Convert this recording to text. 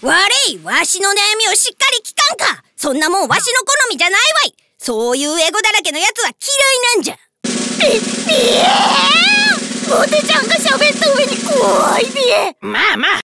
悪いわしの悩みをしっかり聞かんか。そんなもんわしの好みじゃないわい。そういうエゴだらけのやつは嫌いなんじゃ。び、ビエー!モテちゃんが喋った上に怖いビエまあまあ。